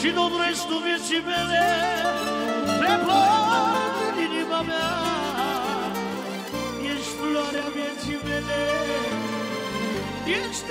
Și nu vrei tu vieții mele Te port în inima mea. Ești floarea vieții mele Ești